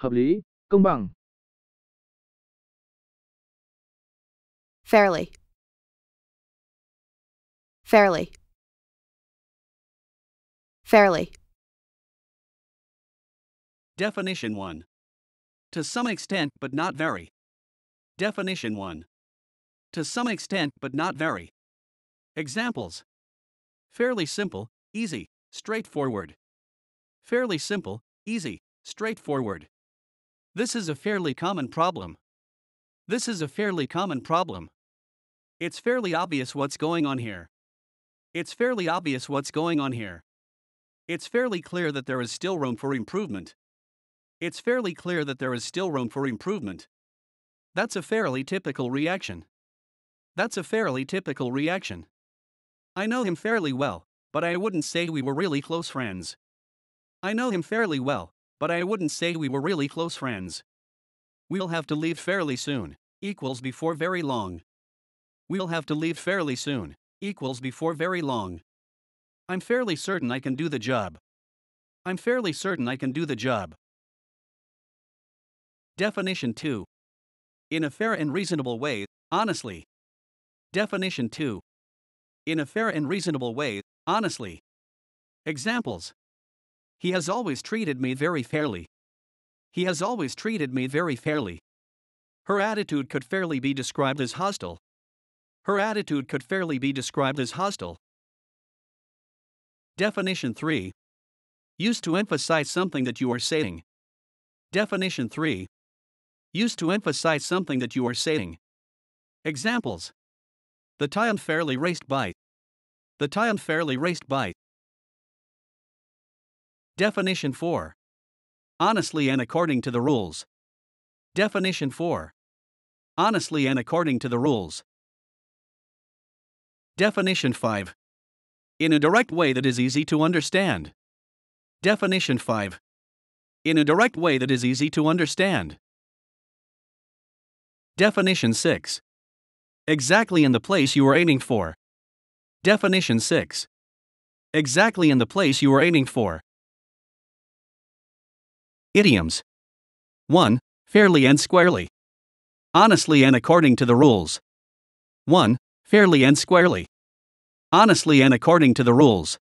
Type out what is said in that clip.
hợp lý, công bằng. fairly, fairly, fairly, Definition 1. To some extent but not very. Definition 1. To some extent but not very. Examples. Fairly simple, easy, straightforward. Fairly simple, easy, straightforward. This is a fairly common problem. This is a fairly common problem. It's fairly obvious what's going on here. It's fairly obvious what's going on here. It's fairly clear that there is still room for improvement. It's fairly clear that there is still room for improvement. That's a fairly typical reaction. That's a fairly typical reaction. I know him fairly well, but I wouldn't say we were really close friends. I know him fairly well, but I wouldn't say we were really close friends. We'll have to leave fairly soon, equals before very long. We'll have to leave fairly soon, equals before very long. I'm fairly certain I can do the job. I'm fairly certain I can do the job. Definition 2. In a fair and reasonable way, honestly. Definition 2. In a fair and reasonable way, honestly. Examples. He has always treated me very fairly. He has always treated me very fairly. Her attitude could fairly be described as hostile. Her attitude could fairly be described as hostile. Definition 3. Used to emphasize something that you are saying. Definition 3. Used to emphasize something that you are saying. Examples. The tie unfairly raced by. The tie unfairly raced by. Definition 4. Honestly and according to the rules. Definition 4. Honestly and according to the rules. Definition 5. In a direct way that is easy to understand. Definition 5. In a direct way that is easy to understand. Definition 6. Exactly in the place you are aiming for. Definition 6. Exactly in the place you are aiming for. Idioms 1. Fairly and squarely. Honestly and according to the rules. 1. Fairly and squarely. Honestly and according to the rules.